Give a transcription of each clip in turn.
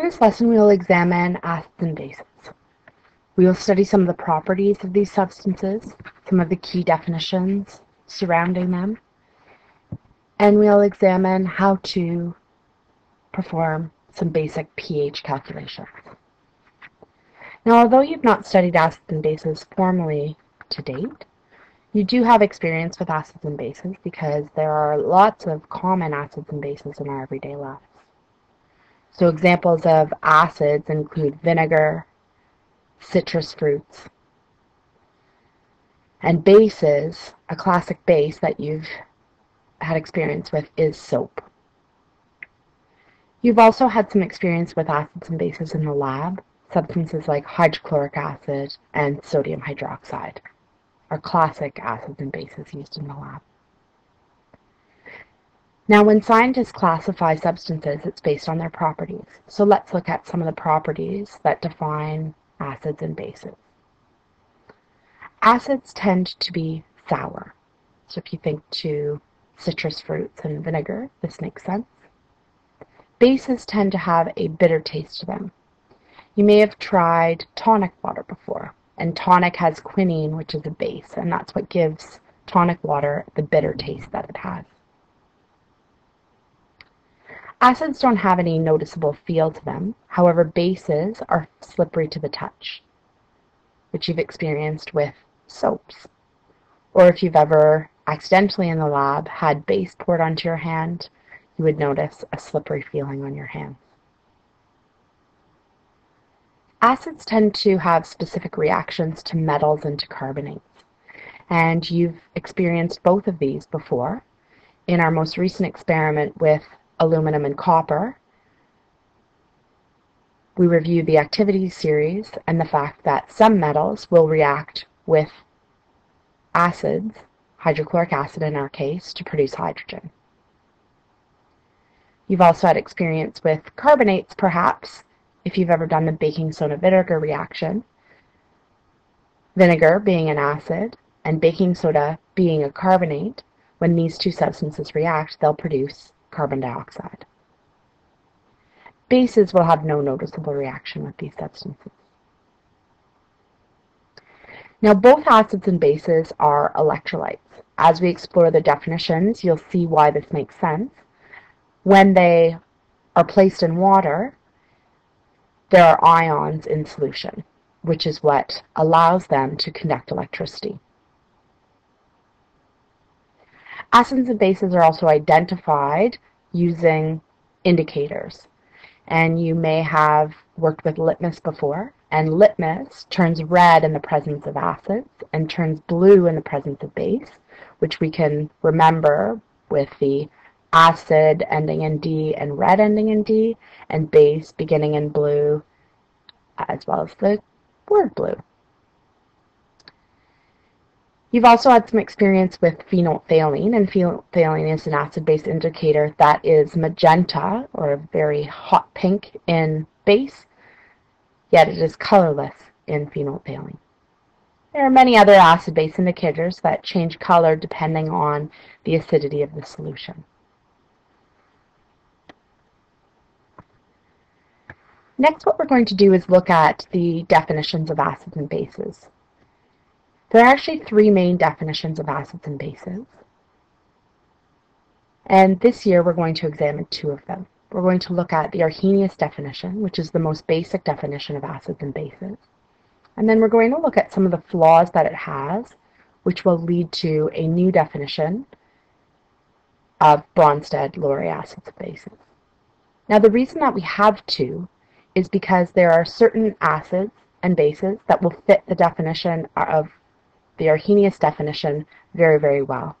In this lesson, we will examine acids and bases. We will study some of the properties of these substances, some of the key definitions surrounding them, and we'll examine how to perform some basic pH calculations. Now, although you've not studied acids and bases formally to date, you do have experience with acids and bases because there are lots of common acids and bases in our everyday lives. So examples of acids include vinegar, citrus fruits, and bases, a classic base that you've had experience with is soap. You've also had some experience with acids and bases in the lab. Substances like hydrochloric acid and sodium hydroxide are classic acids and bases used in the lab. Now, when scientists classify substances, it's based on their properties. So let's look at some of the properties that define acids and bases. Acids tend to be sour. So if you think to citrus fruits and vinegar, this makes sense. Bases tend to have a bitter taste to them. You may have tried tonic water before, and tonic has quinine, which is a base, and that's what gives tonic water the bitter taste that it has. Acids don't have any noticeable feel to them. However, bases are slippery to the touch, which you've experienced with soaps. Or if you've ever accidentally in the lab had base poured onto your hand, you would notice a slippery feeling on your hands. Acids tend to have specific reactions to metals and to carbonates. And you've experienced both of these before in our most recent experiment with aluminum and copper. We reviewed the activity series and the fact that some metals will react with acids, hydrochloric acid in our case, to produce hydrogen. You've also had experience with carbonates, perhaps, if you've ever done the baking soda vinegar reaction. Vinegar being an acid and baking soda being a carbonate, when these two substances react, they'll produce carbon dioxide. Bases will have no noticeable reaction with these substances. Now, both acids and bases are electrolytes. As we explore the definitions, you'll see why this makes sense. When they are placed in water, there are ions in solution, which is what allows them to conduct electricity. Acids and bases are also identified using indicators. And you may have worked with litmus before, and litmus turns red in the presence of acids and turns blue in the presence of base, which we can remember with the acid ending in D and red ending in D, and base beginning in blue, as well as the word blue. You've also had some experience with phenolphthalein, and phenolphthalein is an acid-base indicator that is magenta, or very hot pink in base, yet it is colorless in phenolphthalein. There are many other acid-base indicators that change color depending on the acidity of the solution. Next, what we're going to do is look at the definitions of acids and bases. There are actually three main definitions of acids and bases. And this year we're going to examine two of them. We're going to look at the Arrhenius definition, which is the most basic definition of acids and bases. And then we're going to look at some of the flaws that it has, which will lead to a new definition of Bronsted-Lowry acids and bases. Now the reason that we have two is because there are certain acids and bases that will fit the definition of the Arrhenius definition very, very well.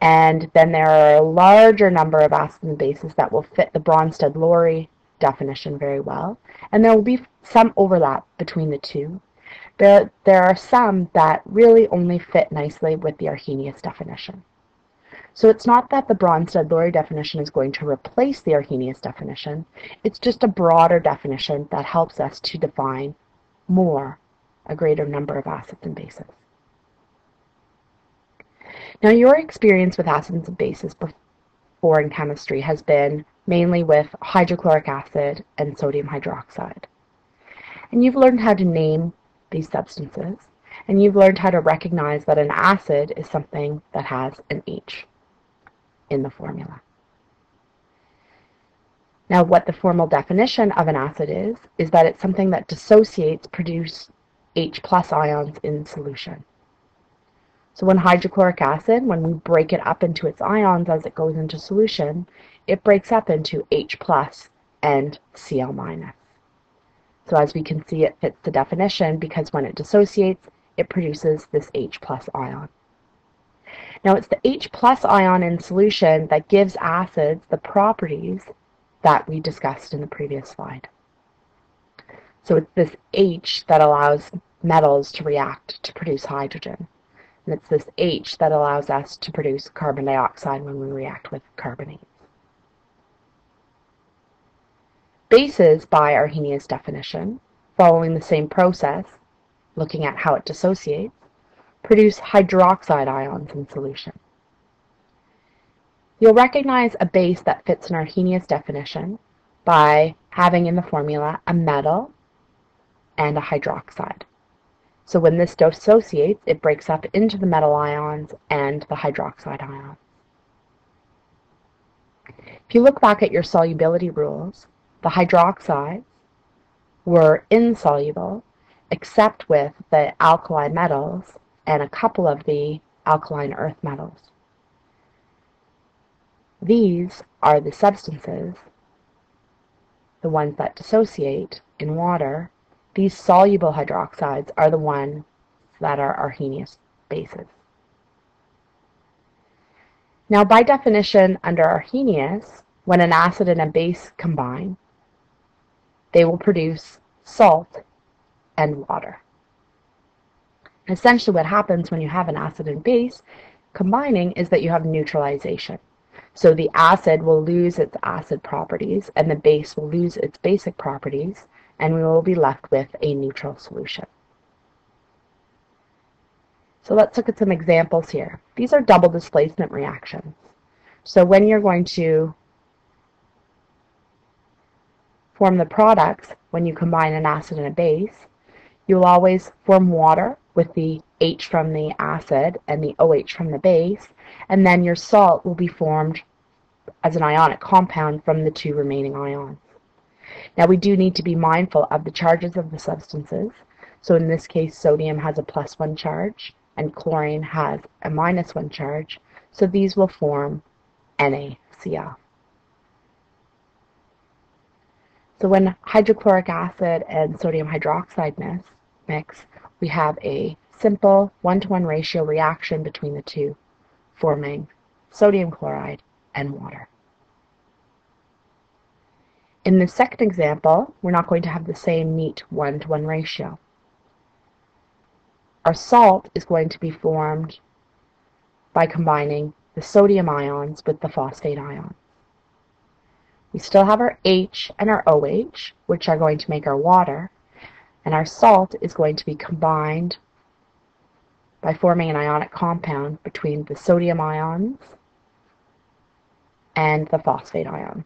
And then there are a larger number of acids and bases that will fit the Bronsted-Lowry definition very well. And there will be some overlap between the two. There, there are some that really only fit nicely with the Arrhenius definition. So it's not that the Bronsted-Lowry definition is going to replace the Arrhenius definition. It's just a broader definition that helps us to define more a greater number of acids and bases. Now your experience with acids and bases before in chemistry has been mainly with hydrochloric acid and sodium hydroxide. And you've learned how to name these substances, and you've learned how to recognize that an acid is something that has an H in the formula. Now, what the formal definition of an acid is, is that it's something that dissociates, produce H plus ions in solution. So when hydrochloric acid, when we break it up into its ions as it goes into solution, it breaks up into H plus and Cl minus. So as we can see, it fits the definition because when it dissociates, it produces this H plus ion. Now it's the H plus ion in solution that gives acids the properties that we discussed in the previous slide. So it's this H that allows metals to react to produce hydrogen. And it's this H that allows us to produce carbon dioxide when we react with carbonates. Bases, by Arrhenius' definition, following the same process, looking at how it dissociates, produce hydroxide ions in solution. You'll recognize a base that fits an Arrhenius definition by having in the formula a metal and a hydroxide. So when this dissociates, it breaks up into the metal ions and the hydroxide ions. If you look back at your solubility rules, the hydroxides were insoluble except with the alkali metals and a couple of the alkaline earth metals. These are the substances, the ones that dissociate in water. These soluble hydroxides are the ones that are Arrhenius bases. Now, by definition, under Arrhenius, when an acid and a base combine, they will produce salt and water. Essentially, what happens when you have an acid and base combining is that you have neutralization. So the acid will lose its acid properties and the base will lose its basic properties and we will be left with a neutral solution. So let's look at some examples here. These are double displacement reactions. So when you're going to form the products, when you combine an acid and a base, you'll always form water with the H from the acid and the OH from the base, and then your salt will be formed as an ionic compound from the two remaining ions. Now we do need to be mindful of the charges of the substances. So in this case, sodium has a plus one charge and chlorine has a minus one charge. So these will form NaCl. So when hydrochloric acid and sodium hydroxide mix, we have a simple one-to-one -one ratio reaction between the two, forming sodium chloride and water. In the second example, we're not going to have the same neat one-to-one -one ratio. Our salt is going to be formed by combining the sodium ions with the phosphate ions. We still have our H and our OH, which are going to make our water, and our salt is going to be combined by forming an ionic compound between the sodium ions and the phosphate ions.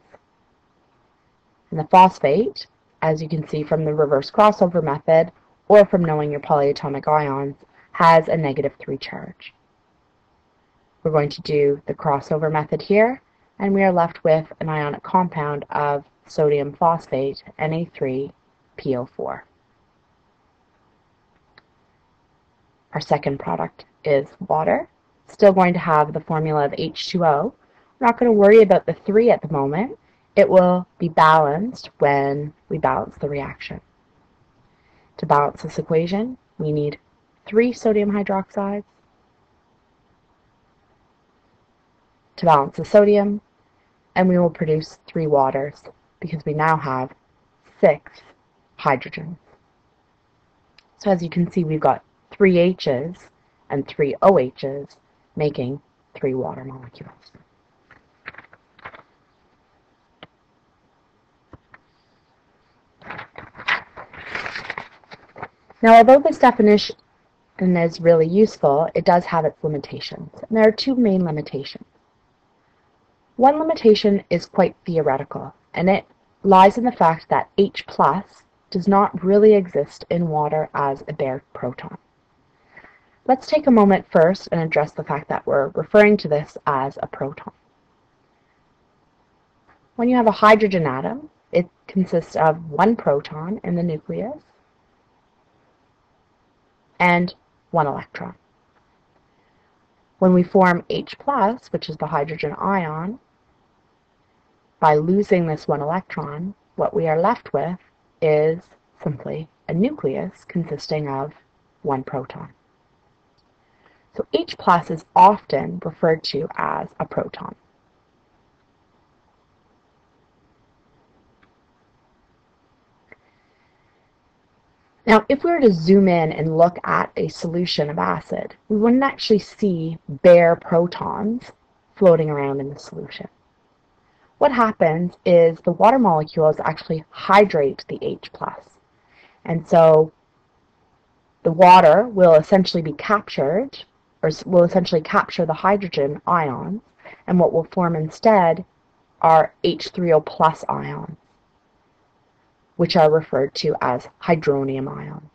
And the phosphate, as you can see from the reverse crossover method, or from knowing your polyatomic ions, has a negative 3 charge. We're going to do the crossover method here, and we are left with an ionic compound of sodium phosphate, Na3PO4. Our second product is water. Still going to have the formula of H2O. We're not going to worry about the 3 at the moment. It will be balanced when we balance the reaction. To balance this equation, we need 3 sodium hydroxides. To balance the sodium, and we will produce 3 waters because we now have 6 hydrogens. So as you can see, we've got three H's and three OH's, making three water molecules. Now, although this definition is really useful, it does have its limitations. And there are two main limitations. One limitation is quite theoretical, and it lies in the fact that H plus does not really exist in water as a bare proton. Let's take a moment first and address the fact that we're referring to this as a proton. When you have a hydrogen atom, it consists of one proton in the nucleus and one electron. When we form H+, which is the hydrogen ion, by losing this one electron, what we are left with is simply a nucleus consisting of one proton. So H plus is often referred to as a proton. Now, if we were to zoom in and look at a solution of acid, we wouldn't actually see bare protons floating around in the solution. What happens is the water molecules actually hydrate the H+. And so the water will essentially be captured, or will essentially capture the hydrogen ions, and what will form instead are H3O plus ions which are referred to as hydronium ions.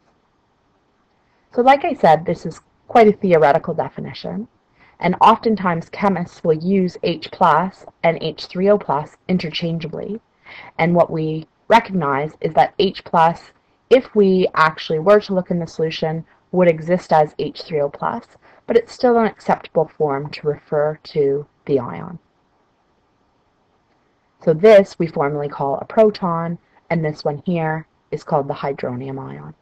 So like I said, this is quite a theoretical definition, and oftentimes chemists will use H plus and H3O plus interchangeably, and what we recognize is that H plus, if we actually were to look in the solution, would exist as H3O plus, but it's still an acceptable form to refer to the ion. So this we formally call a proton, and this one here is called the hydronium ion.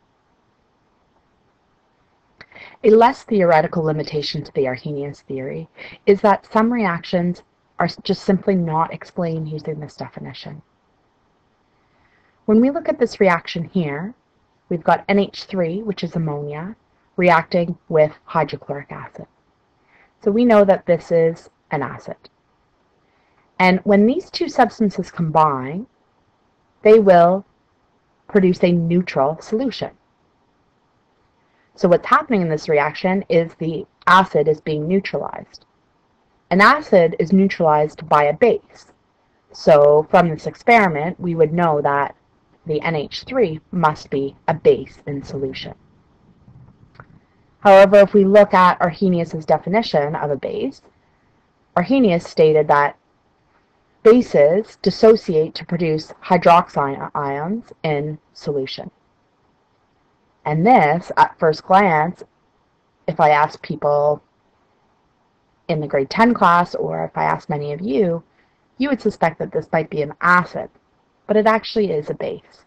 A less theoretical limitation to the Arrhenius theory is that some reactions are just simply not explained using this definition. When we look at this reaction here, we've got NH3, which is ammonia, reacting with hydrochloric acid. So we know that this is an acid. And when these two substances combine, they will produce a neutral solution. So what's happening in this reaction is the acid is being neutralized. An acid is neutralized by a base. So from this experiment, we would know that the NH3 must be a base in solution. However, if we look at Arrhenius' definition of a base, Arrhenius stated that bases dissociate to produce hydroxide ions in solution. And this, at first glance, if I ask people in the grade 10 class, or if I ask many of you, you would suspect that this might be an acid, but it actually is a base.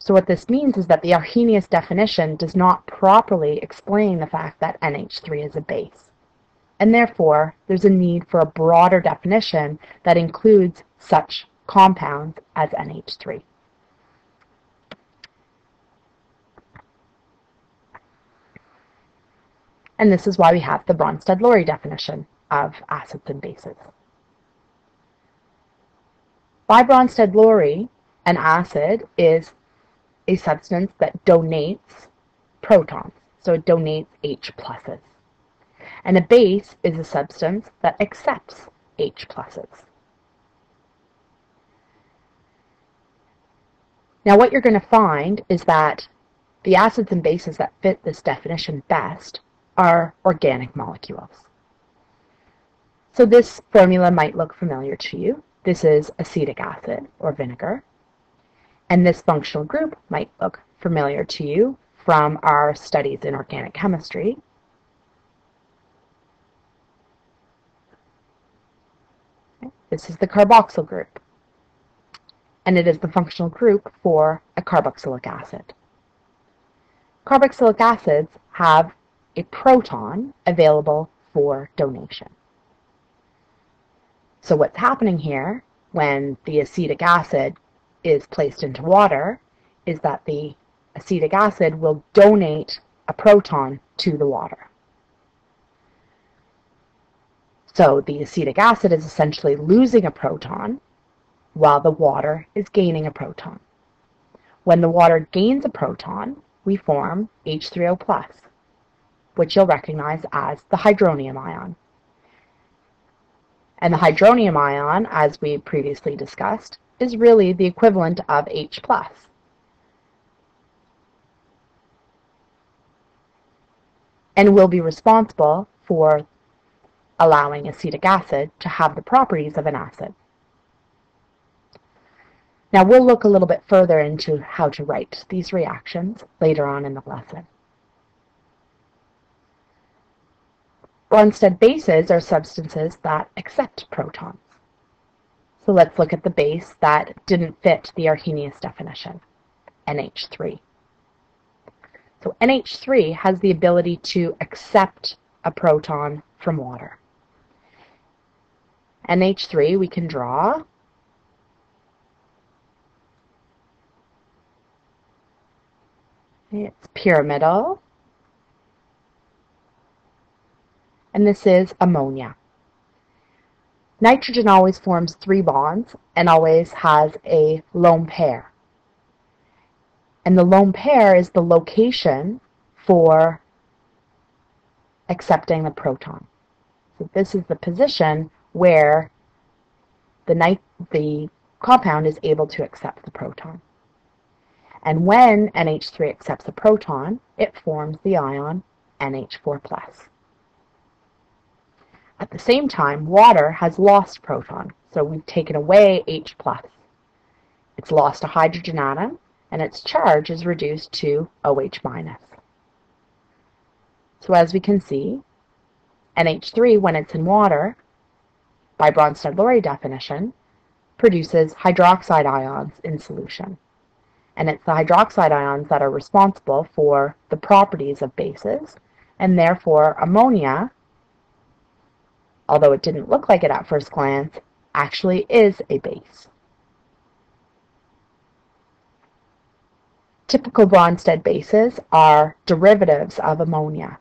So what this means is that the Arrhenius definition does not properly explain the fact that NH3 is a base and therefore there's a need for a broader definition that includes such compounds as NH3. And this is why we have the Bronsted-Lowry definition of acids and bases. By Bronsted-Lowry, an acid is a substance that donates protons, so it donates H pluses and a base is a substance that accepts H pluses. Now what you're going to find is that the acids and bases that fit this definition best are organic molecules. So this formula might look familiar to you. This is acetic acid or vinegar. And this functional group might look familiar to you from our studies in organic chemistry. This is the carboxyl group, and it is the functional group for a carboxylic acid. Carboxylic acids have a proton available for donation. So what's happening here when the acetic acid is placed into water is that the acetic acid will donate a proton to the water. So the acetic acid is essentially losing a proton while the water is gaining a proton. When the water gains a proton, we form H3O+, which you'll recognize as the hydronium ion. And the hydronium ion, as we previously discussed, is really the equivalent of H+. And will be responsible for allowing acetic acid to have the properties of an acid. Now we'll look a little bit further into how to write these reactions later on in the lesson. Bronsted bases are substances that accept protons. So let's look at the base that didn't fit the Arrhenius definition, NH3. So NH3 has the ability to accept a proton from water. NH3 we can draw it's pyramidal and this is ammonia. Nitrogen always forms three bonds and always has a lone pair. And the lone pair is the location for accepting the proton. So this is the position where the, the compound is able to accept the proton. And when NH3 accepts a proton, it forms the ion NH4+. At the same time, water has lost proton, so we've taken away H+. It's lost a hydrogen atom, and its charge is reduced to OH-. So as we can see, NH3, when it's in water, by Bronsted-Lowry definition, produces hydroxide ions in solution. And it's the hydroxide ions that are responsible for the properties of bases, and therefore ammonia, although it didn't look like it at first glance, actually is a base. Typical Bronsted bases are derivatives of ammonia.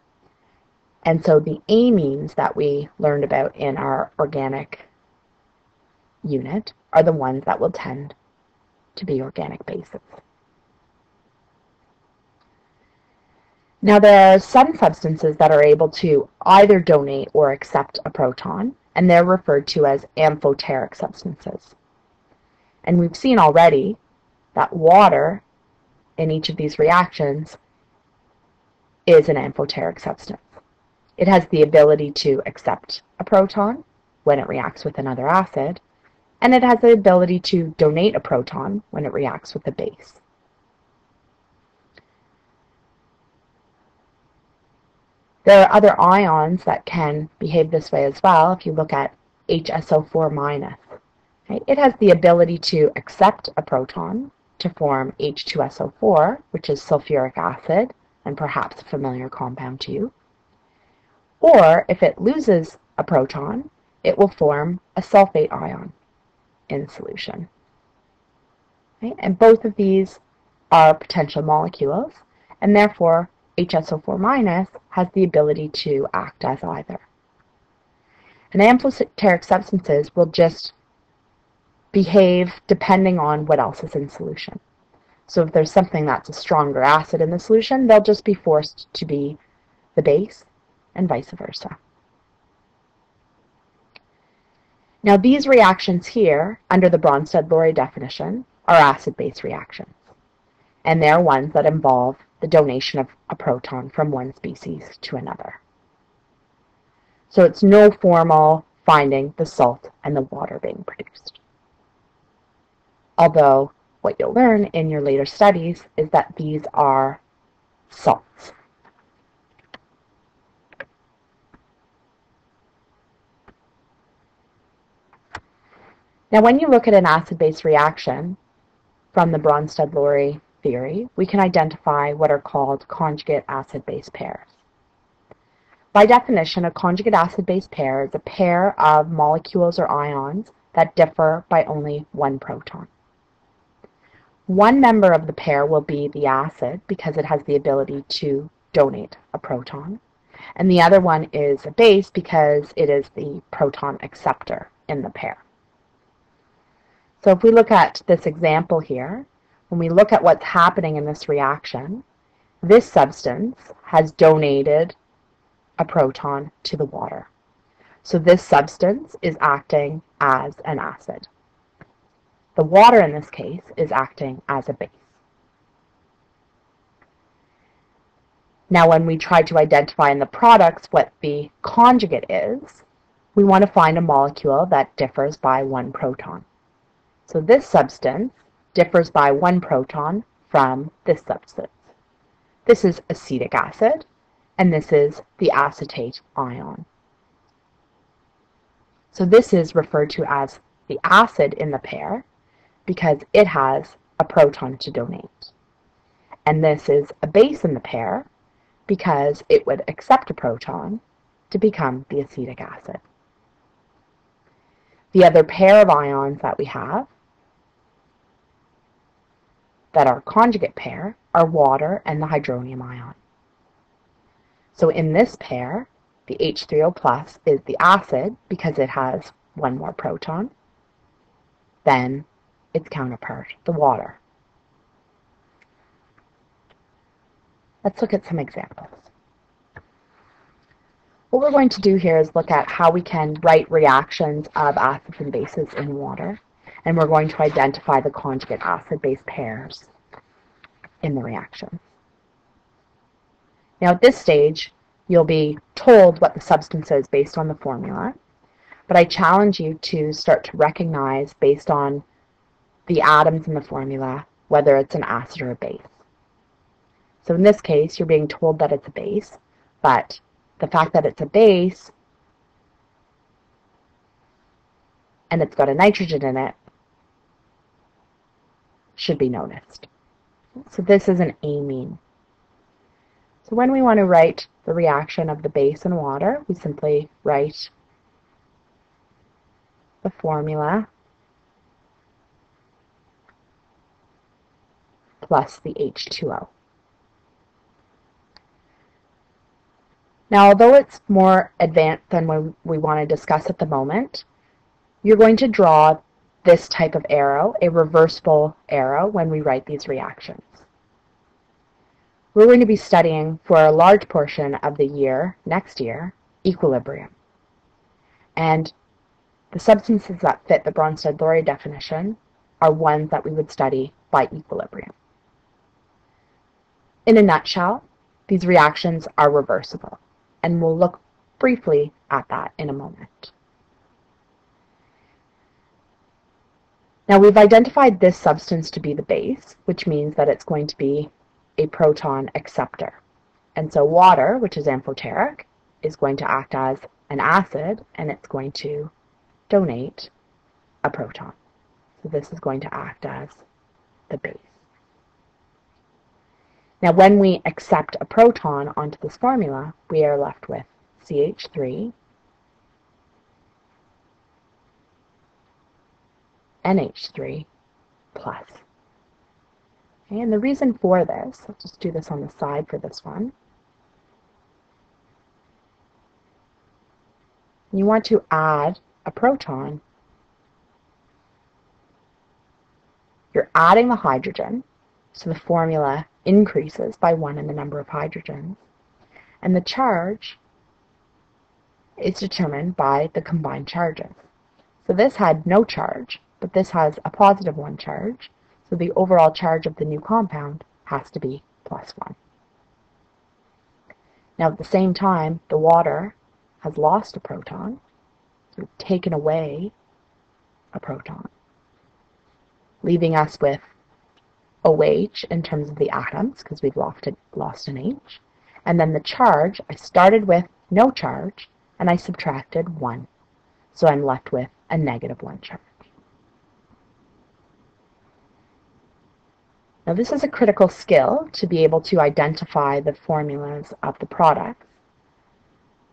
And so the amines that we learned about in our organic unit are the ones that will tend to be organic bases. Now there are some substances that are able to either donate or accept a proton, and they're referred to as amphoteric substances. And we've seen already that water in each of these reactions is an amphoteric substance. It has the ability to accept a proton when it reacts with another acid, and it has the ability to donate a proton when it reacts with a base. There are other ions that can behave this way as well. If you look at HSO4 minus, okay, it has the ability to accept a proton to form H2SO4, which is sulfuric acid, and perhaps a familiar compound to you. Or if it loses a proton, it will form a sulfate ion in solution. Okay? And both of these are potential molecules, and therefore HSO4 has the ability to act as either. And amphoteric substances will just behave depending on what else is in solution. So if there's something that's a stronger acid in the solution, they'll just be forced to be the base and vice versa. Now these reactions here, under the Bronsted-Lowry definition, are acid-base reactions. And they're ones that involve the donation of a proton from one species to another. So it's no formal finding the salt and the water being produced. Although what you'll learn in your later studies is that these are salts. Now when you look at an acid-base reaction from the Bronsted-Lowry theory, we can identify what are called conjugate acid-base pairs. By definition, a conjugate acid-base pair is a pair of molecules or ions that differ by only one proton. One member of the pair will be the acid because it has the ability to donate a proton. And the other one is a base because it is the proton acceptor in the pair. So if we look at this example here, when we look at what's happening in this reaction, this substance has donated a proton to the water. So this substance is acting as an acid. The water in this case is acting as a base. Now when we try to identify in the products what the conjugate is, we want to find a molecule that differs by one proton. So this substance differs by one proton from this substance. This is acetic acid, and this is the acetate ion. So this is referred to as the acid in the pair because it has a proton to donate. And this is a base in the pair because it would accept a proton to become the acetic acid. The other pair of ions that we have that are conjugate pair are water and the hydronium ion. So in this pair, the H3O plus is the acid because it has one more proton than its counterpart, the water. Let's look at some examples. What we're going to do here is look at how we can write reactions of acids and bases in water, and we're going to identify the conjugate acid-base pairs in the reaction. Now at this stage, you'll be told what the substance is based on the formula, but I challenge you to start to recognize based on the atoms in the formula whether it's an acid or a base. So in this case, you're being told that it's a base, but the fact that it's a base and it's got a nitrogen in it should be noticed. So this is an amine. So when we want to write the reaction of the base and water, we simply write the formula plus the H2O. Now, although it's more advanced than what we want to discuss at the moment, you're going to draw this type of arrow, a reversible arrow, when we write these reactions. We're going to be studying for a large portion of the year, next year, equilibrium. And the substances that fit the Bronsted-Lowry definition are ones that we would study by equilibrium. In a nutshell, these reactions are reversible, and we'll look briefly at that in a moment. Now we've identified this substance to be the base, which means that it's going to be a proton acceptor. And so water, which is amphoteric, is going to act as an acid and it's going to donate a proton. So this is going to act as the base. Now when we accept a proton onto this formula, we are left with CH3 NH3 plus. And the reason for this, I'll just do this on the side for this one. You want to add a proton. You're adding the hydrogen, so the formula increases by one in the number of hydrogens. And the charge is determined by the combined charges. So this had no charge, but this has a positive one charge, so the overall charge of the new compound has to be plus 1. Now at the same time, the water has lost a proton, so taken away a proton, leaving us with OH in terms of the atoms, because we've lost, it, lost an H. And then the charge, I started with no charge, and I subtracted 1. So I'm left with a negative 1 charge. Now this is a critical skill to be able to identify the formulas of the products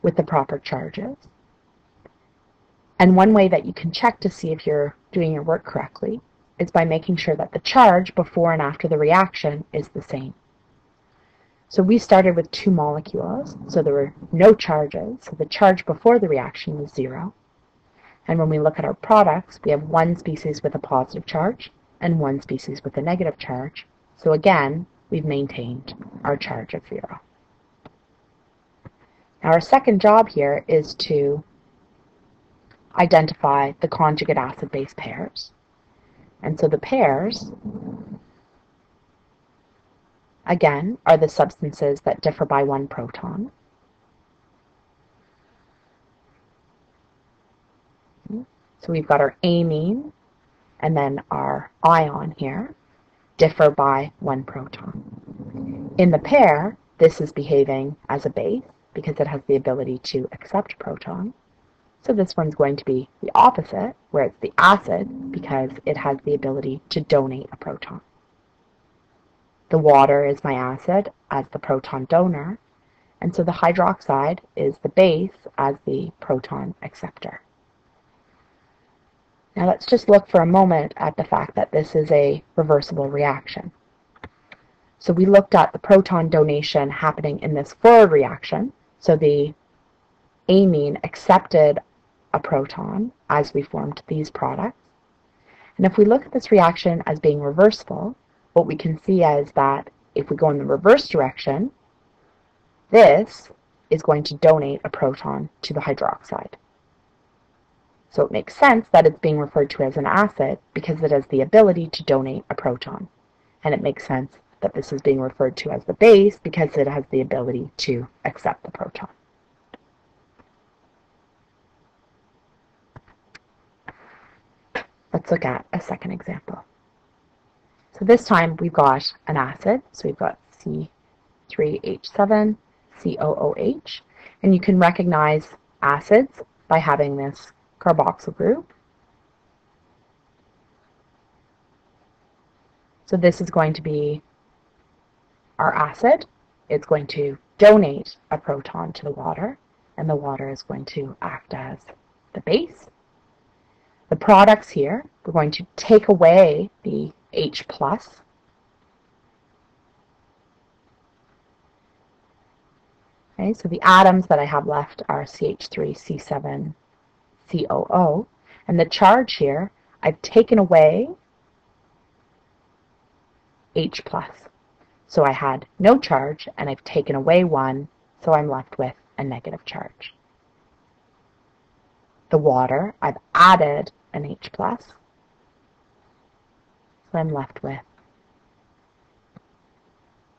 with the proper charges. And one way that you can check to see if you're doing your work correctly is by making sure that the charge before and after the reaction is the same. So we started with two molecules, so there were no charges, so the charge before the reaction was zero. And when we look at our products, we have one species with a positive charge and one species with a negative charge. So again, we've maintained our charge of zero. Now our second job here is to identify the conjugate acid-base pairs. And so the pairs, again, are the substances that differ by one proton. So we've got our amine and then our ion here differ by one proton. In the pair, this is behaving as a base because it has the ability to accept protons. So this one's going to be the opposite, where it's the acid because it has the ability to donate a proton. The water is my acid as the proton donor, and so the hydroxide is the base as the proton acceptor. Now let's just look for a moment at the fact that this is a reversible reaction. So we looked at the proton donation happening in this forward reaction. So the amine accepted a proton as we formed these products. And if we look at this reaction as being reversible, what we can see is that if we go in the reverse direction, this is going to donate a proton to the hydroxide. So it makes sense that it's being referred to as an acid because it has the ability to donate a proton. And it makes sense that this is being referred to as the base because it has the ability to accept the proton. Let's look at a second example. So this time we've got an acid, so we've got C3H7, COOH, and you can recognize acids by having this carboxyl group. So this is going to be our acid. It's going to donate a proton to the water, and the water is going to act as the base. The products here, we're going to take away the H plus. Okay, so the atoms that I have left are CH3, C7, COO. And the charge here, I've taken away H plus. So I had no charge, and I've taken away one, so I'm left with a negative charge. The water, I've added an H plus, so I'm left with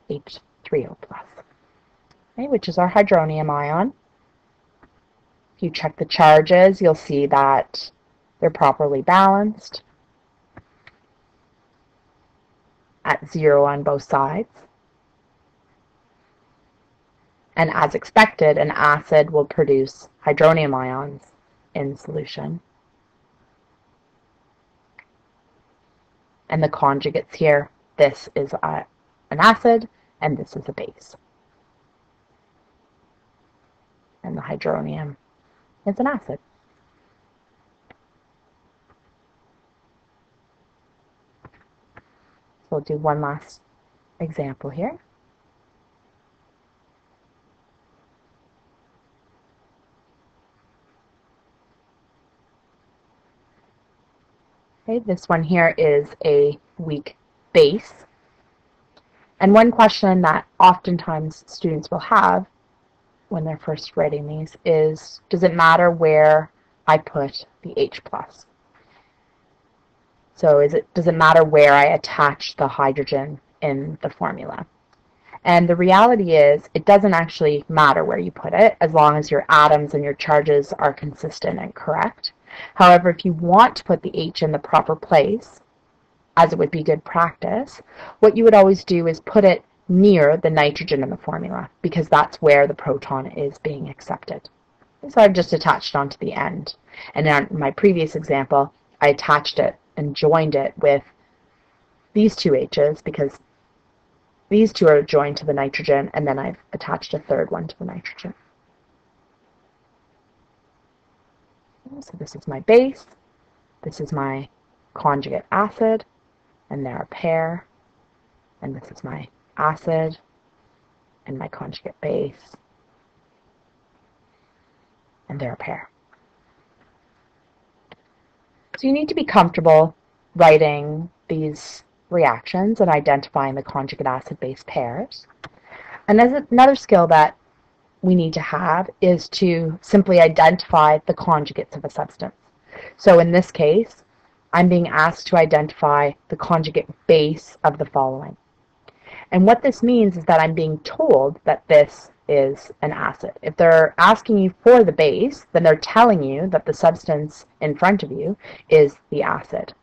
H3O plus, okay, which is our hydronium ion. You check the charges, you'll see that they're properly balanced at zero on both sides. And as expected, an acid will produce hydronium ions in solution. And the conjugates here, this is a, an acid and this is a base. And the hydronium is an acid. So we'll do one last example here. Okay, this one here is a weak base. And one question that oftentimes students will have when they're first writing these is, does it matter where I put the H+. plus? So is it, does it matter where I attach the hydrogen in the formula? And the reality is, it doesn't actually matter where you put it, as long as your atoms and your charges are consistent and correct. However, if you want to put the H in the proper place, as it would be good practice, what you would always do is put it near the nitrogen in the formula because that's where the proton is being accepted. So I've just attached onto the end. And in my previous example, I attached it and joined it with these two H's because these two are joined to the nitrogen and then I've attached a third one to the nitrogen. So this is my base, this is my conjugate acid, and they're a pair, and this is my acid and my conjugate base, and they're a pair. So you need to be comfortable writing these reactions and identifying the conjugate acid-base pairs. And another skill that we need to have is to simply identify the conjugates of a substance. So in this case, I'm being asked to identify the conjugate base of the following. And what this means is that I'm being told that this is an acid. If they're asking you for the base, then they're telling you that the substance in front of you is the acid.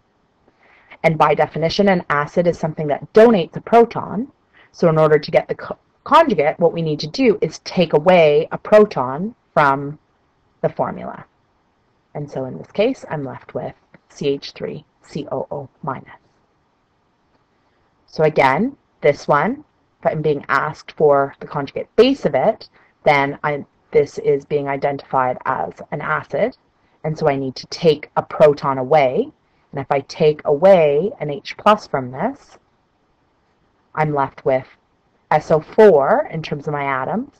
And by definition, an acid is something that donates a proton. So in order to get the co conjugate, what we need to do is take away a proton from the formula. And so in this case, I'm left with CH3COO minus. So again, this one, if I'm being asked for the conjugate base of it, then I, this is being identified as an acid. And so I need to take a proton away. And if I take away an H plus from this, I'm left with SO4 in terms of my atoms.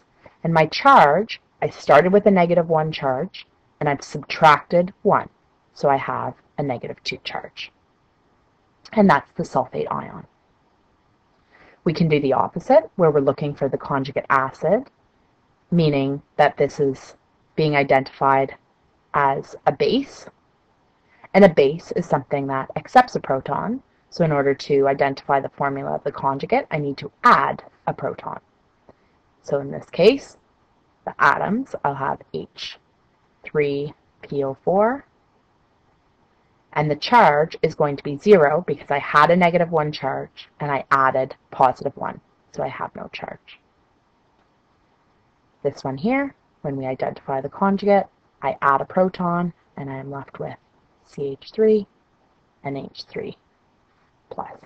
And my charge, I started with a negative 1 charge, and I've subtracted 1. So I have a negative 2 charge. And that's the sulfate ion. We can do the opposite, where we're looking for the conjugate acid, meaning that this is being identified as a base. And a base is something that accepts a proton. So in order to identify the formula of the conjugate, I need to add a proton. So in this case, the atoms, I'll have H3PO4 and the charge is going to be 0 because I had a negative 1 charge and I added positive 1, so I have no charge. This one here, when we identify the conjugate, I add a proton and I am left with CH3 and H3 plus.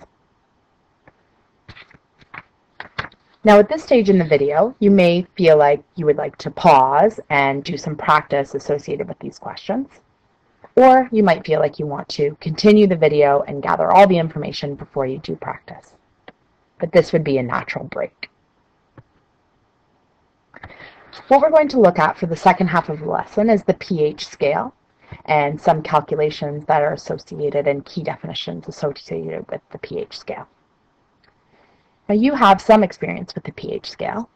Now at this stage in the video, you may feel like you would like to pause and do some practice associated with these questions. Or you might feel like you want to continue the video and gather all the information before you do practice. But this would be a natural break. What we're going to look at for the second half of the lesson is the pH scale and some calculations that are associated and key definitions associated with the pH scale. Now you have some experience with the pH scale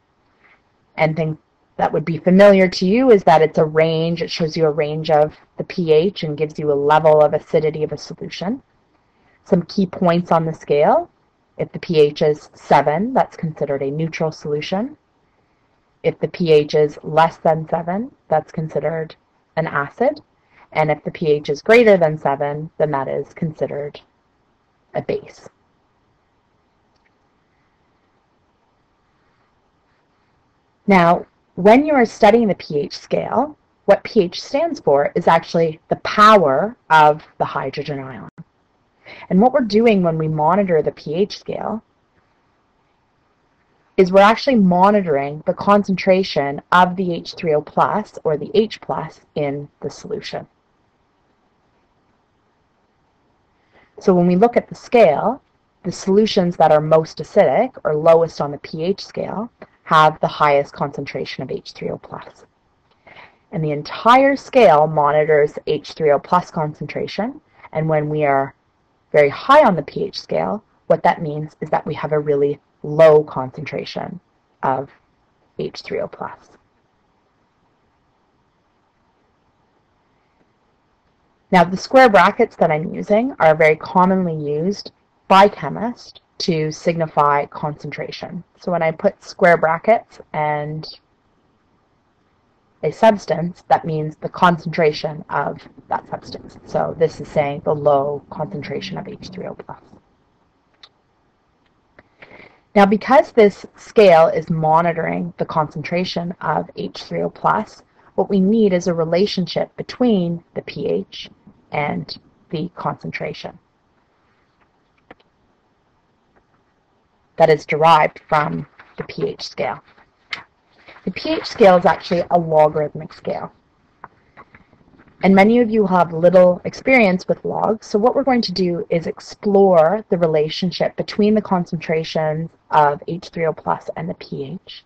and things that would be familiar to you is that it's a range. It shows you a range of the pH and gives you a level of acidity of a solution. Some key points on the scale. If the pH is 7, that's considered a neutral solution. If the pH is less than 7, that's considered an acid. And if the pH is greater than 7, then that is considered a base. Now, when you are studying the pH scale, what pH stands for is actually the power of the hydrogen ion. And what we're doing when we monitor the pH scale is we're actually monitoring the concentration of the H3O plus or the H plus in the solution. So when we look at the scale, the solutions that are most acidic or lowest on the pH scale have the highest concentration of H3O+. plus. And the entire scale monitors H3O plus concentration, and when we are very high on the pH scale, what that means is that we have a really low concentration of H3O+. plus. Now the square brackets that I'm using are very commonly used by chemists to signify concentration. So when I put square brackets and a substance, that means the concentration of that substance. So this is saying the low concentration of H3O+. Now because this scale is monitoring the concentration of H3O+, what we need is a relationship between the pH and the concentration. That is derived from the pH scale. The pH scale is actually a logarithmic scale. And many of you have little experience with logs, so what we're going to do is explore the relationship between the concentrations of H3O plus and the pH,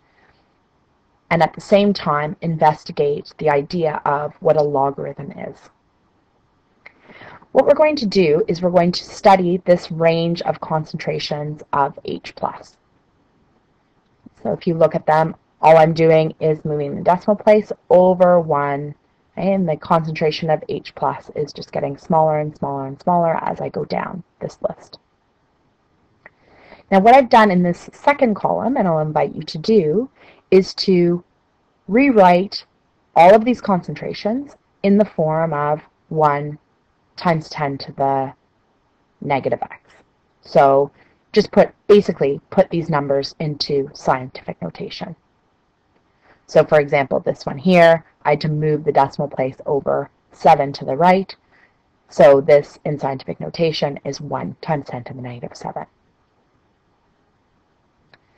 and at the same time investigate the idea of what a logarithm is. What we're going to do is we're going to study this range of concentrations of H+. So if you look at them, all I'm doing is moving the decimal place over one and the concentration of H plus is just getting smaller and smaller and smaller as I go down this list. Now what I've done in this second column, and I'll invite you to do, is to rewrite all of these concentrations in the form of 1 times 10 to the negative x. So just put basically put these numbers into scientific notation. So for example, this one here, I had to move the decimal place over 7 to the right. So this, in scientific notation, is 1 times 10 to the negative 7.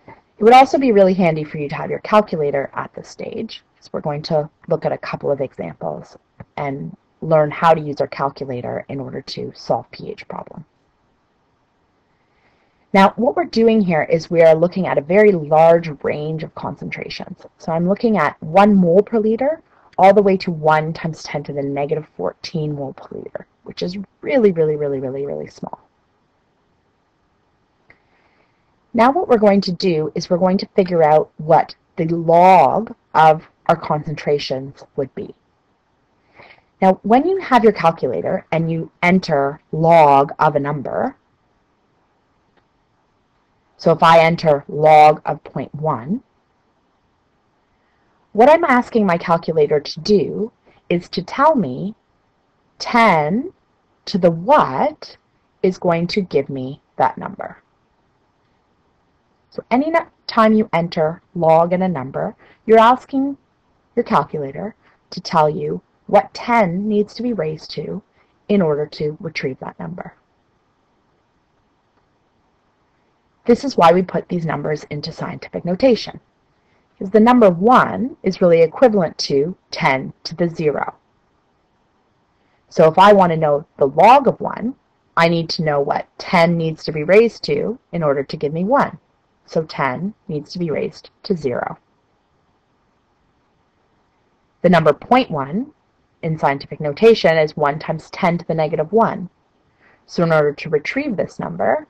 It would also be really handy for you to have your calculator at this stage. So we're going to look at a couple of examples and learn how to use our calculator in order to solve pH problems. Now, what we're doing here is we are looking at a very large range of concentrations. So I'm looking at 1 mole per liter all the way to 1 times 10 to the negative 14 mole per liter, which is really, really, really, really, really small. Now what we're going to do is we're going to figure out what the log of our concentrations would be. Now, when you have your calculator and you enter log of a number, so if I enter log of 0.1, what I'm asking my calculator to do is to tell me 10 to the what is going to give me that number. So any time you enter log in a number, you're asking your calculator to tell you what 10 needs to be raised to in order to retrieve that number. This is why we put these numbers into scientific notation. Because the number 1 is really equivalent to 10 to the 0. So if I want to know the log of 1, I need to know what 10 needs to be raised to in order to give me 1. So 10 needs to be raised to 0. The number 0.1 in scientific notation is 1 times 10 to the negative 1. So in order to retrieve this number,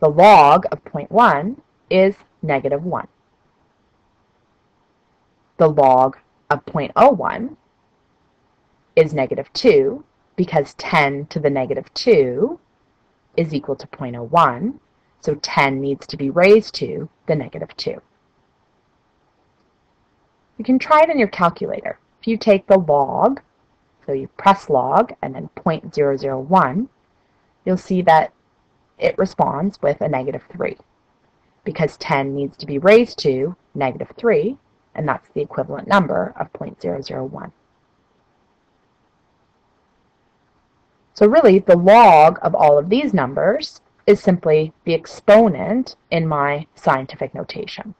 the log of 0.1 is negative 1. The log of 0.01 is negative 2 because 10 to the negative 2 is equal to 0.01, so 10 needs to be raised to the negative 2. You can try it in your calculator. If you take the log, so you press log and then 0.001, you'll see that it responds with a negative 3 because 10 needs to be raised to negative 3, and that's the equivalent number of 0.001. So really, the log of all of these numbers is simply the exponent in my scientific notation.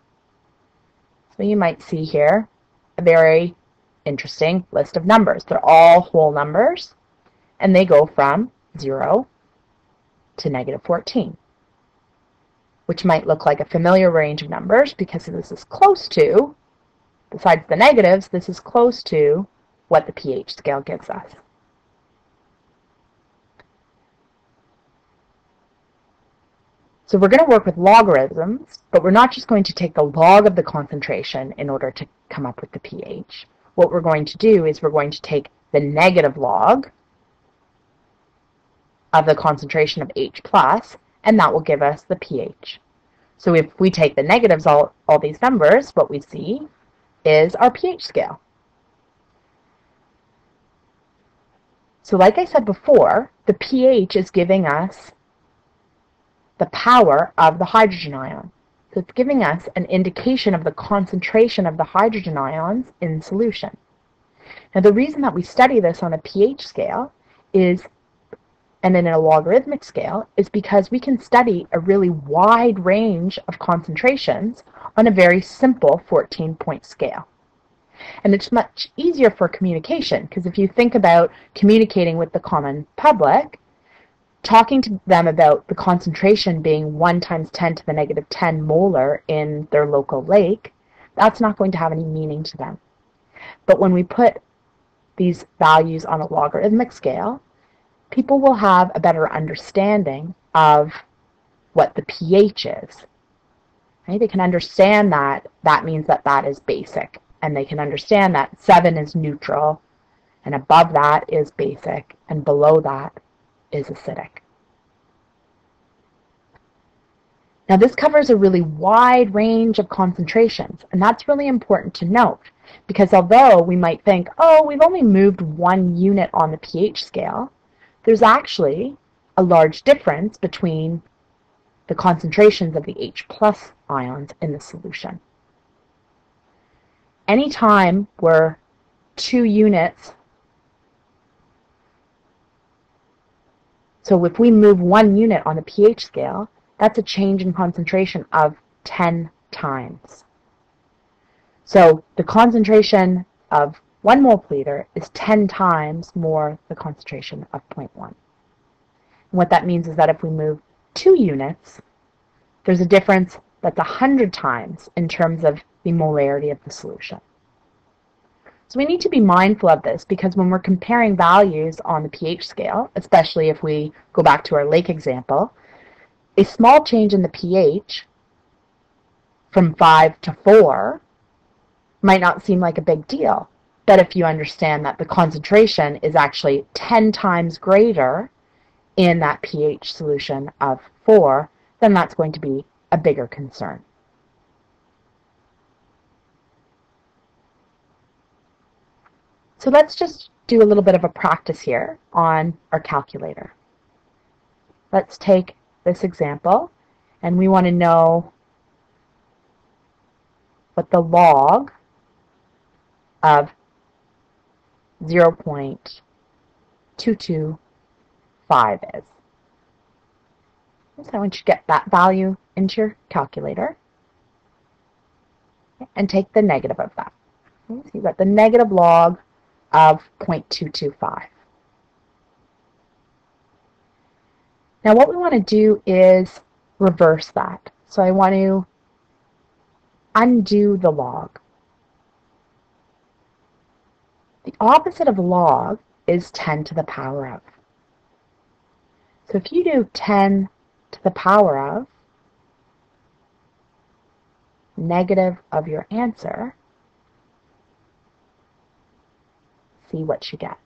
You might see here a very interesting list of numbers. They're all whole numbers, and they go from 0 to negative 14, which might look like a familiar range of numbers because this is close to, besides the negatives, this is close to what the pH scale gives us. So we're going to work with logarithms, but we're not just going to take the log of the concentration in order to come up with the pH. What we're going to do is we're going to take the negative log of the concentration of H+, plus, and that will give us the pH. So if we take the negatives, all, all these numbers, what we see is our pH scale. So like I said before, the pH is giving us the power of the hydrogen ion. So it's giving us an indication of the concentration of the hydrogen ions in solution. Now the reason that we study this on a pH scale is and in a logarithmic scale is because we can study a really wide range of concentrations on a very simple 14 point scale. And it's much easier for communication because if you think about communicating with the common public, talking to them about the concentration being 1 times 10 to the negative 10 molar in their local lake, that's not going to have any meaning to them. But when we put these values on a logarithmic scale, people will have a better understanding of what the pH is. Right? They can understand that that means that that is basic and they can understand that 7 is neutral, and above that is basic, and below that is acidic. Now this covers a really wide range of concentrations, and that's really important to note because although we might think, oh, we've only moved one unit on the pH scale, there's actually a large difference between the concentrations of the H plus ions in the solution. Anytime we're two units, so if we move one unit on the pH scale, that's a change in concentration of 10 times. So the concentration of 1 mole per liter is 10 times more the concentration of 0.1. And what that means is that if we move 2 units, there's a difference that's 100 times in terms of the molarity of the solution. So we need to be mindful of this because when we're comparing values on the pH scale, especially if we go back to our lake example, a small change in the pH from 5 to 4 might not seem like a big deal. But if you understand that the concentration is actually 10 times greater in that pH solution of 4, then that's going to be a bigger concern. So let's just do a little bit of a practice here on our calculator. Let's take this example, and we want to know what the log of 0.225 is. So I want you to get that value into your calculator and take the negative of that. So you've got the negative log of 0.225. Now what we want to do is reverse that. So I want to undo the log. The opposite of log is 10 to the power of. So if you do 10 to the power of negative of your answer, see what you get.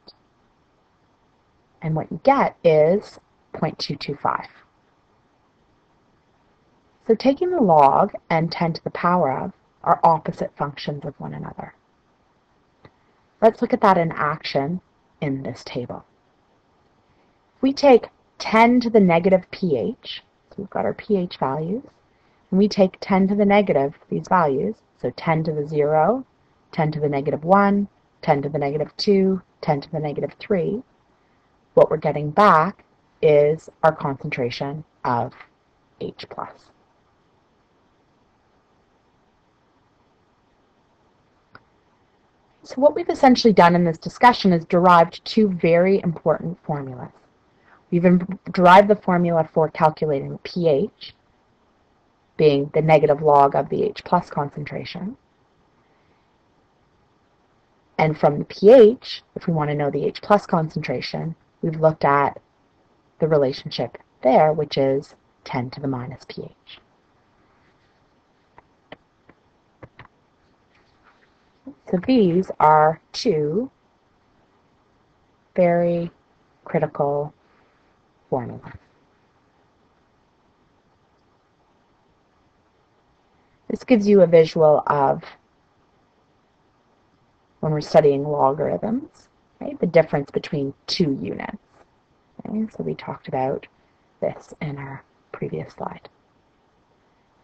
And what you get is 0.225. So taking the log and 10 to the power of are opposite functions of one another. Let's look at that in action in this table. We take 10 to the negative pH, so we've got our pH values, and we take 10 to the negative, these values, so 10 to the 0, 10 to the negative 1, 10 to the negative 2, 10 to the negative 3, what we're getting back is our concentration of H+. Plus. So what we've essentially done in this discussion is derived two very important formulas. We've derived the formula for calculating pH, being the negative log of the H plus concentration. And from the pH, if we want to know the H plus concentration, we've looked at the relationship there, which is 10 to the minus pH. So these are two very critical formulas. This gives you a visual of when we're studying logarithms, right, the difference between two units. Okay, so we talked about this in our previous slide.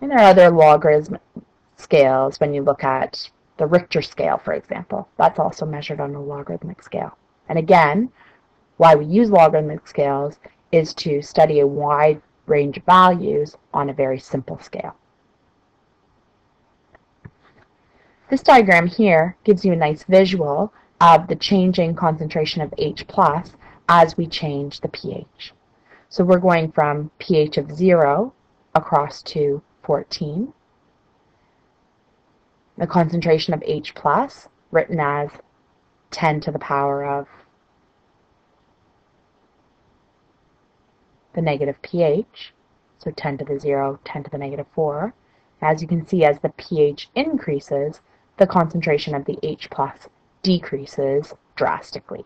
And there are other logarithm scales when you look at the Richter scale, for example. That's also measured on a logarithmic scale. And again, why we use logarithmic scales is to study a wide range of values on a very simple scale. This diagram here gives you a nice visual of the changing concentration of H plus as we change the pH. So we're going from pH of 0 across to 14 the concentration of H plus, written as 10 to the power of the negative pH, so 10 to the 0, 10 to the negative 4. As you can see, as the pH increases, the concentration of the H plus decreases drastically.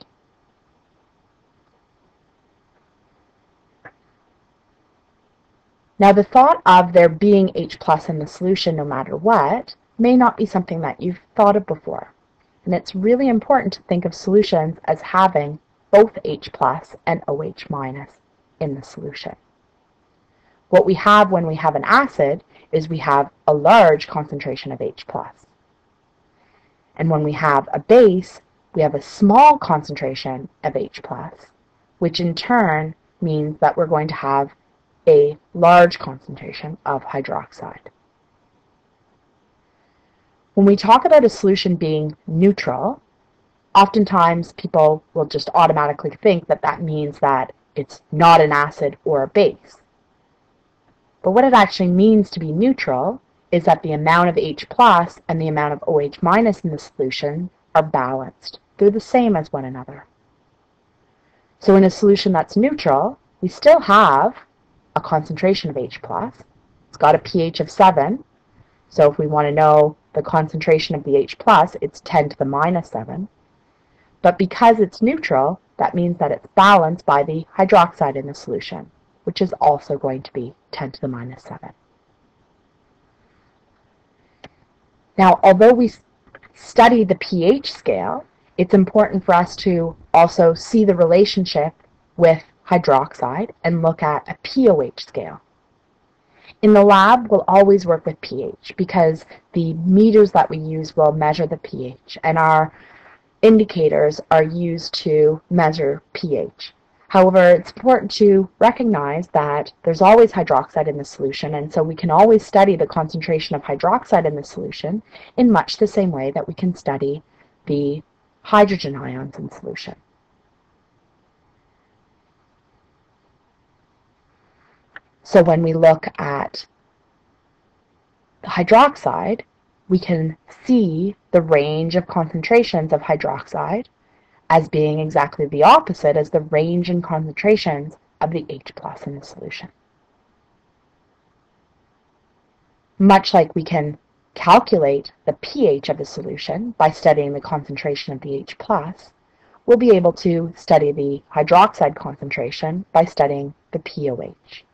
Now the thought of there being H plus in the solution no matter what may not be something that you've thought of before. And it's really important to think of solutions as having both H plus and OH minus in the solution. What we have when we have an acid is we have a large concentration of H plus. And when we have a base, we have a small concentration of H which in turn means that we're going to have a large concentration of hydroxide. When we talk about a solution being neutral, oftentimes people will just automatically think that that means that it's not an acid or a base. But what it actually means to be neutral is that the amount of H plus and the amount of OH minus in the solution are balanced. They're the same as one another. So in a solution that's neutral, we still have a concentration of H plus. It's got a pH of 7. So if we want to know the concentration of the H plus, it's 10 to the minus 7. But because it's neutral, that means that it's balanced by the hydroxide in the solution which is also going to be 10 to the minus 7. Now, although we study the pH scale, it's important for us to also see the relationship with hydroxide and look at a POH scale. In the lab, we'll always work with pH because the meters that we use will measure the pH and our indicators are used to measure pH. However, it's important to recognize that there's always hydroxide in the solution, and so we can always study the concentration of hydroxide in the solution in much the same way that we can study the hydrogen ions in solution. So when we look at the hydroxide, we can see the range of concentrations of hydroxide as being exactly the opposite as the range and concentrations of the H plus in the solution. Much like we can calculate the pH of a solution by studying the concentration of the H plus, we'll be able to study the hydroxide concentration by studying the POH.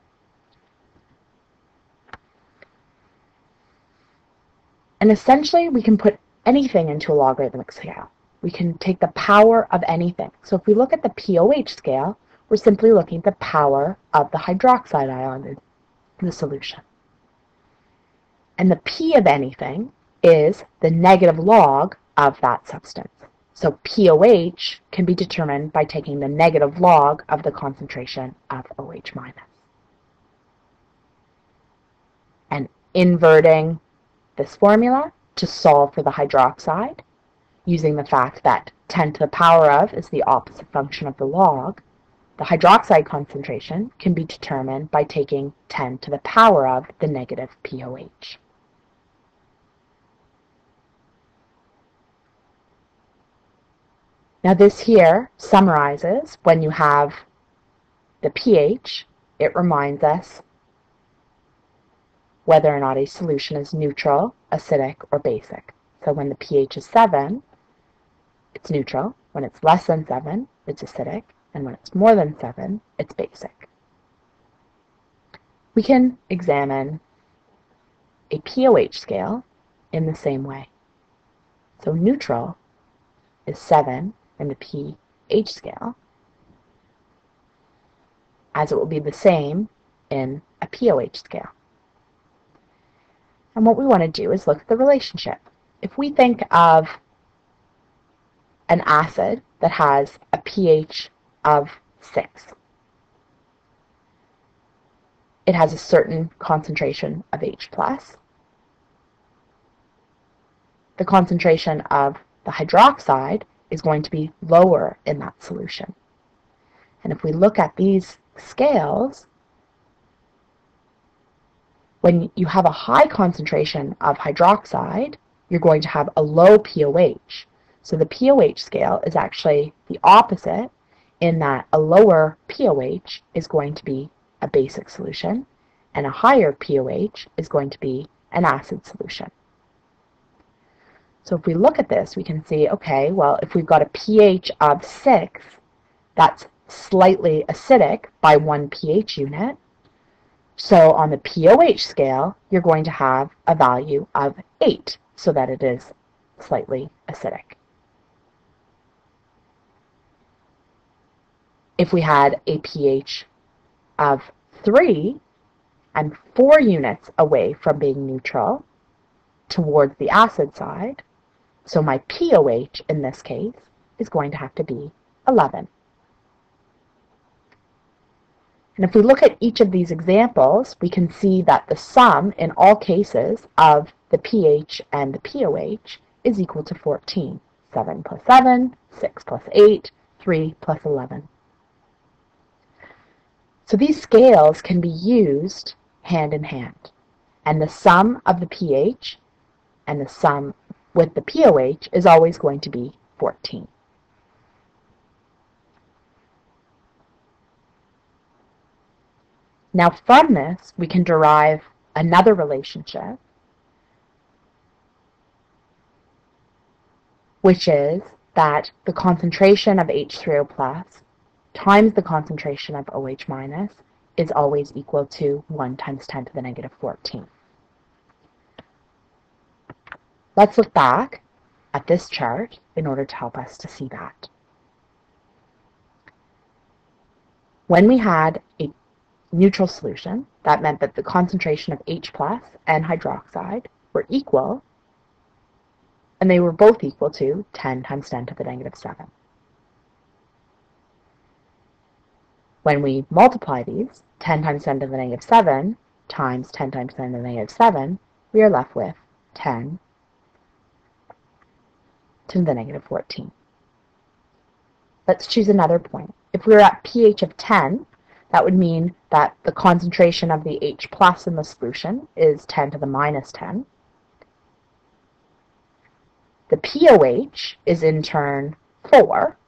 And essentially, we can put anything into a logarithmic scale we can take the power of anything. So if we look at the POH scale, we're simply looking at the power of the hydroxide ion in the solution. And the P of anything is the negative log of that substance. So POH can be determined by taking the negative log of the concentration of OH minus. And inverting this formula to solve for the hydroxide using the fact that 10 to the power of is the opposite function of the log, the hydroxide concentration can be determined by taking 10 to the power of the negative POH. Now this here summarizes when you have the pH, it reminds us whether or not a solution is neutral, acidic, or basic. So when the pH is 7, it's neutral. When it's less than 7, it's acidic. And when it's more than 7, it's basic. We can examine a POH scale in the same way. So neutral is 7 in the pH scale, as it will be the same in a POH scale. And what we want to do is look at the relationship. If we think of an acid that has a pH of 6. It has a certain concentration of H+. The concentration of the hydroxide is going to be lower in that solution. And if we look at these scales, when you have a high concentration of hydroxide, you're going to have a low pOH. So the POH scale is actually the opposite in that a lower POH is going to be a basic solution and a higher POH is going to be an acid solution. So if we look at this, we can see, okay, well, if we've got a pH of 6, that's slightly acidic by one pH unit. So on the POH scale, you're going to have a value of 8, so that it is slightly acidic. If we had a pH of 3 and 4 units away from being neutral towards the acid side, so my POH in this case is going to have to be 11. And if we look at each of these examples, we can see that the sum in all cases of the pH and the POH is equal to 14. 7 plus 7, 6 plus 8, 3 plus 11. So these scales can be used hand in hand. And the sum of the pH and the sum with the POH is always going to be 14. Now from this, we can derive another relationship, which is that the concentration of H3O plus times the concentration of OH minus is always equal to 1 times 10 to the negative 14. Let's look back at this chart in order to help us to see that. When we had a neutral solution, that meant that the concentration of H plus and hydroxide were equal, and they were both equal to 10 times 10 to the negative 7. When we multiply these, 10 times 10 to the negative 7 times 10 times 10 to the negative 7, we are left with 10 to the negative 14. Let's choose another point. If we were at pH of 10, that would mean that the concentration of the H plus in the solution is 10 to the minus 10. The POH is in turn 4,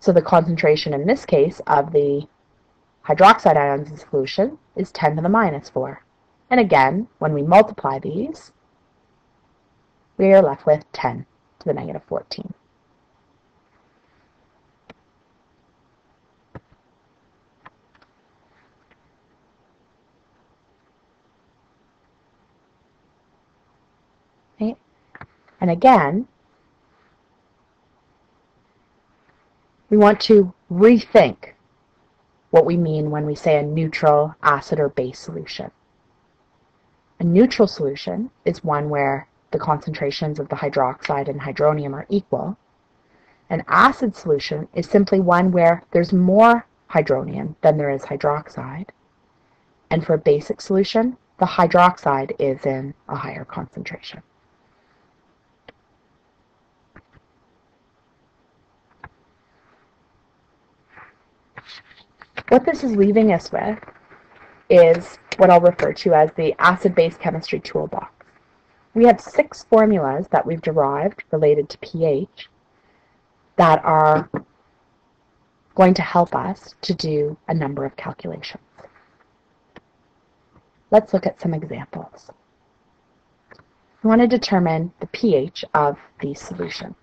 so the concentration in this case of the hydroxide ions in solution is 10 to the minus 4. And again, when we multiply these, we are left with 10 to the negative 14. And again, we want to rethink what we mean when we say a neutral acid or base solution. A neutral solution is one where the concentrations of the hydroxide and hydronium are equal. An acid solution is simply one where there's more hydronium than there is hydroxide. And for a basic solution, the hydroxide is in a higher concentration. What this is leaving us with is what I'll refer to as the acid-base chemistry toolbox. We have six formulas that we've derived related to pH that are going to help us to do a number of calculations. Let's look at some examples. We want to determine the pH of these solutions.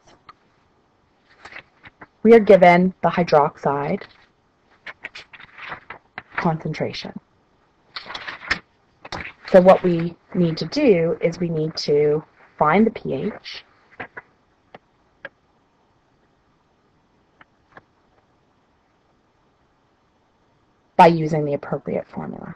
We are given the hydroxide concentration. So what we need to do is we need to find the pH by using the appropriate formula.